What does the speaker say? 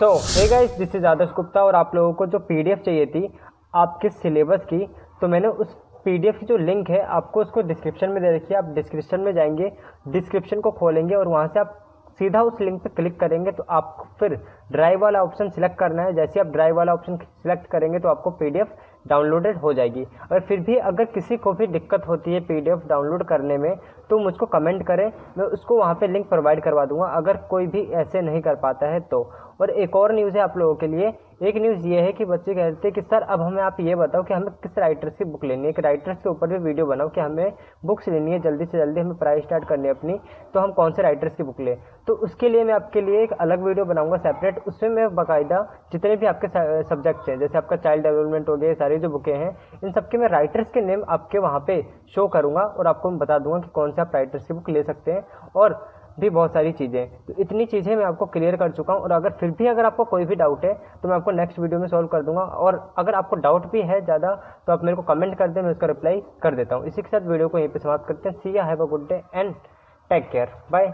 So hey guys this is Adarsh Gupta और आप लोगों को जो पीडीएफ चाहिए थी आपके सिलेबस की तो मैंने उस पीडीएफ की जो लिंक है, आपको उसको डिस्क्रिप्शन में दे रखी है। आप डिस्क्रिप्शन में जाएँगे डिस्क्रिप्शन को खोलेंगे और वहाँ से आप सीधा उस लिंक पे क्लिक करेंगे तो आपको फिर ड्राइव वाला ऑप्शन सिलेक्ट करना है। जैसे आप ड्राइव वाला ऑप्शन सिलेक्ट करेंगे तो आपको पीडीएफ डाउनलोडेड हो जाएगी। और फिर भी अगर किसी को भी दिक्कत होती है पीडीएफ डाउनलोड करने में तो मुझको कमेंट करें। मैं उसको वहाँ पे लिंक प्रोवाइड करवा दूँगा। अगर कोई भी ऐसे नहीं कर पाता है तो। और एक और न्यूज़ है आप लोगों के लिए। एक न्यूज़ ये है कि बच्चे कहते हैं कि, सर, अब हमें आप ये बताओ कि हमें किस राइटर्स की बुक लेनी है? कि राइटर्स के ऊपर भी वीडियो बनाओ कि हमें बुक्स लेनी है, जल्दी से जल्दी हमें पढ़ाई स्टार्ट करनी है अपनी तो हम कौन से राइटर्स की बुक लें? तो उसके लिए मैं आपके लिए एक अलग वीडियो बनाऊँगा सेपरेट उसमें मैं बाकायदा जितने भी आपके सब्जेक्ट्स हैं, जैसे आपका चाइल्ड डेवलपमेंट हो गया सारी जो बुकें हैं, इन सबके मैं राइटर्स के नेम आपके वहाँ पे शो करूँगा और आपको मैं बता दूँगा कि कौन से आप राइटर्स की बुक ले सकते हैं। और भी बहुत सारी चीज़ें तो इतनी चीज़ें मैं आपको क्लियर कर चुका हूँ और अगर फिर भी अगर आपको कोई भी डाउट है तो मैं आपको नेक्स्ट वीडियो में सॉल्व कर दूँगा और अगर आपको डाउट भी है ज़्यादा तो आप मेरे को कमेंट कर दें, मैं उसका रिप्लाई कर देता हूँ। इसी के साथ वीडियो को यहीं पर समाप्त करते हैं। See have a good day and take care bye